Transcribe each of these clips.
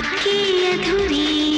की अधूरी।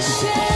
shame.